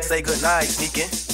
Say goodnight, sneaking.